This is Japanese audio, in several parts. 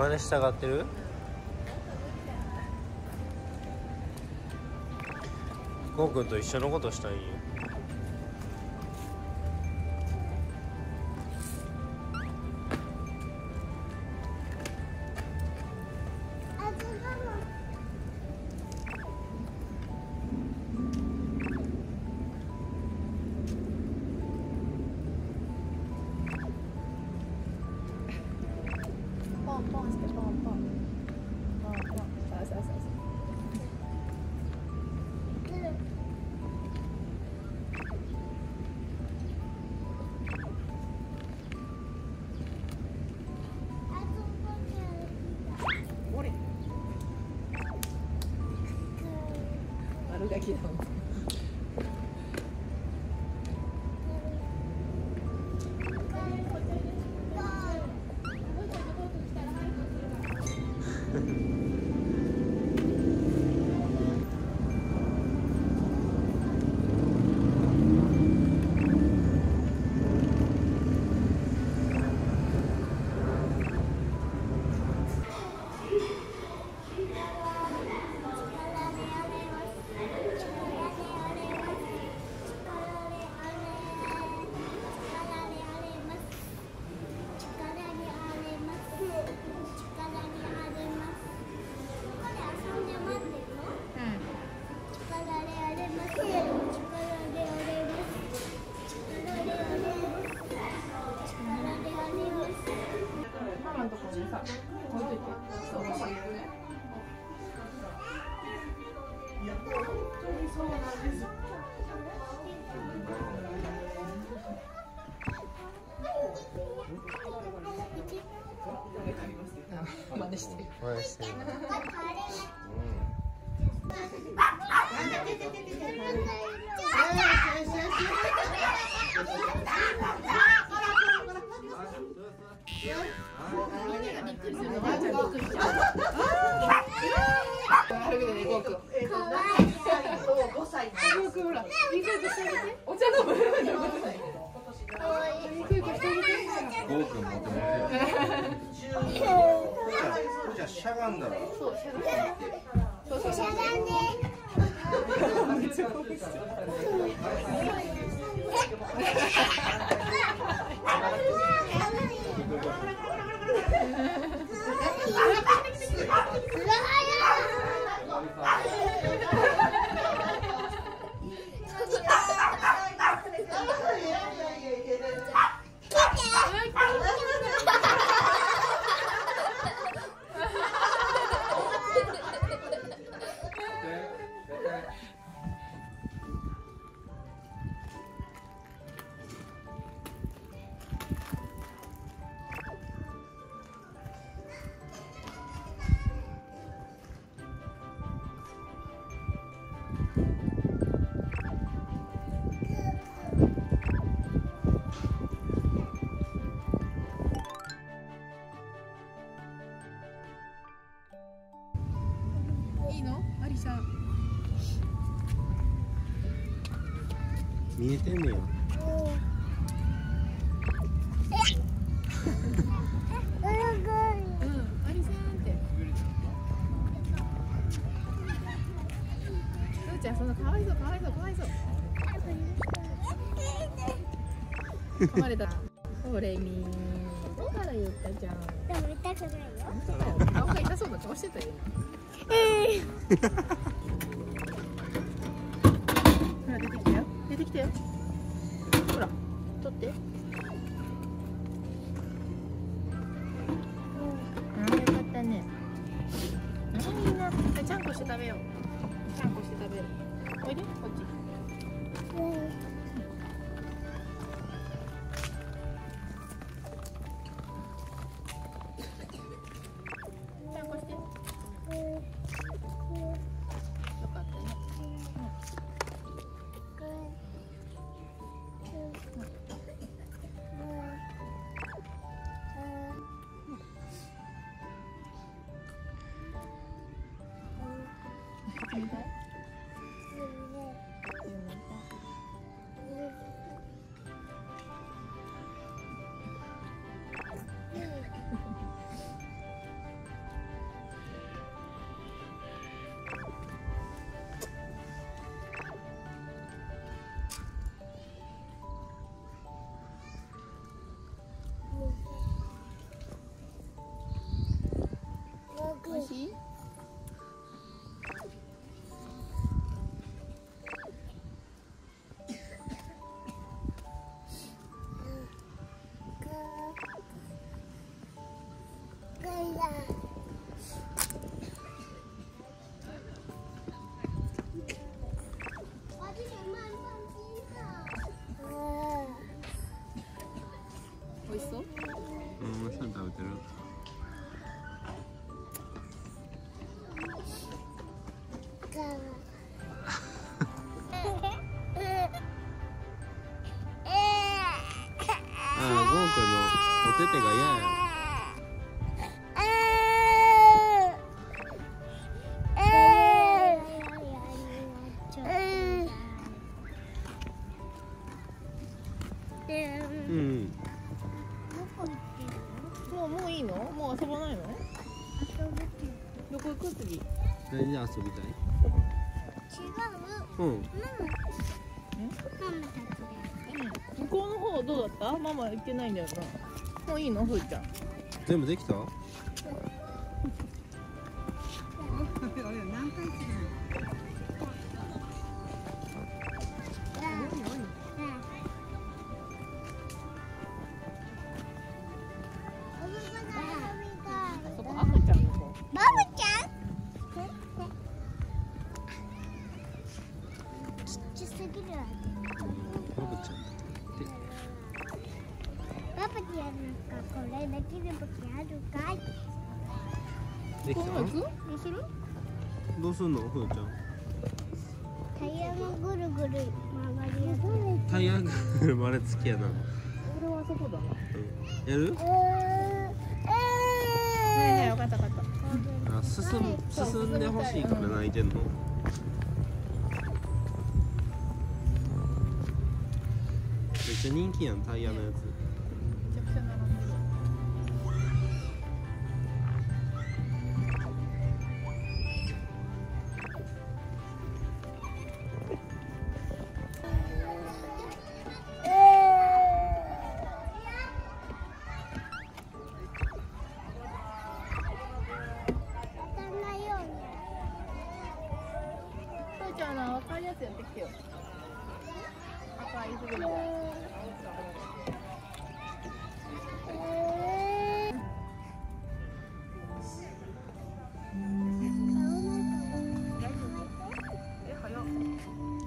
真似したがってる？ゴーくんと一緒のことしたいんよ。13置としして。ゴーくんモテモテじゃあしゃがんだらそうしゃがんでそうそう。そうめっちゃ興奮して 噛まれたそれみどうから言ったじゃんでも痛くないよ。本当だよ顔が痛そう。な顔してたよええほら出てきたよ出てきたよほら取って冷たいてうん。向こうの方どうだったママ行ってないん。だよなもういいのふーちゃん。全部できたそかいできた？どうする？どうすんの？ふーちゃん。タイヤのぐるぐるタイヤが生れつきやな、これはそこだな。うん、やる？はいはい分かった分かった。あ進む進んでほしいから泣いてんの。めっちゃ人気やんタイヤのやつ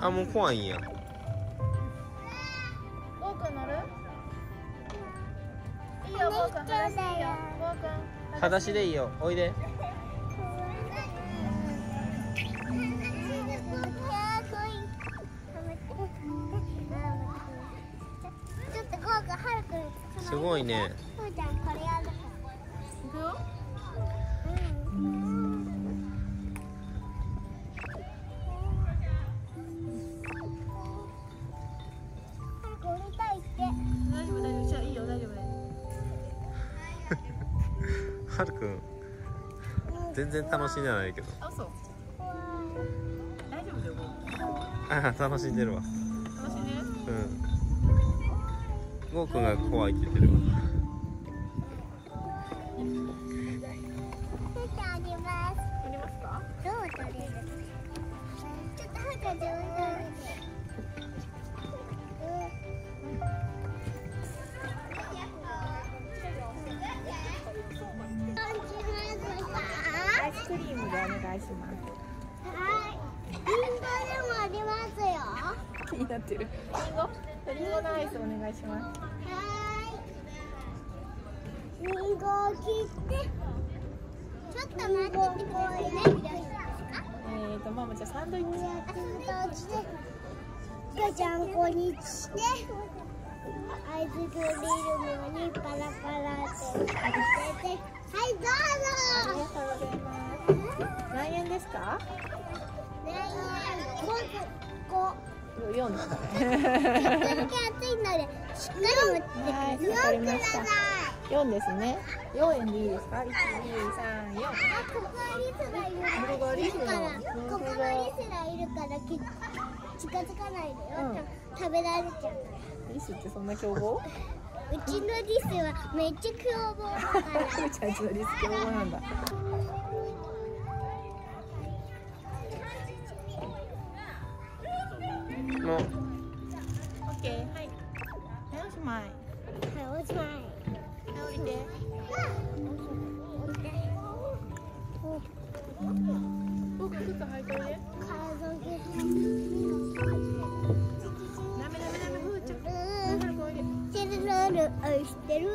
あもう怖いんや。ゴーくん乗る？いいよゴーくん裸足いいよゴーくん裸足でいいよ。おいで。ちょっとゴーが早くすごいね。はるくん全然楽しんでないけど。あ楽しんでるわゴーくんが怖いって言ってる。わクリームでお願いしますはい。リンゴでもありますよ。気になってるリンゴリンゴのアイスお願いしますはい。リンゴを切って。ちょっと待っててこれね。えっーとママじゃあサンドイッチあとして。ガチャンコにして。アイスクリームにパラパラって入れて。はい、どうぞあり。がとうございます何円ですかねえ、ここ。4だこれだけ熱いので、しっかり持ってはいくだわかりましたさい。4ですね。4円でいいですか？1 2 3 4あ、ここリスがいる。ここがリスがリスがいるからき近づかないでよ、うん。食べられちゃうリスってそんな凶暴うちのリスはめっちゃ凶暴だから。ふーちゃんちのリス凶暴なんだ。もう。オッケー。はい。はいおしまい。はいおしまい。はい降りて。僕靴履いて。おいでダメダメダメふーちゃん。チェルロール愛してる